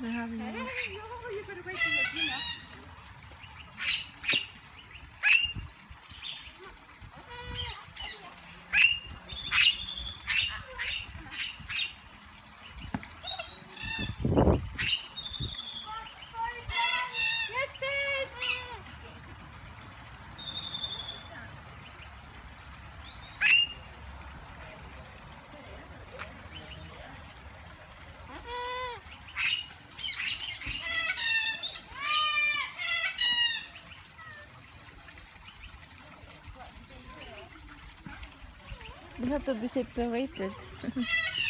They're having a- They have to be separated.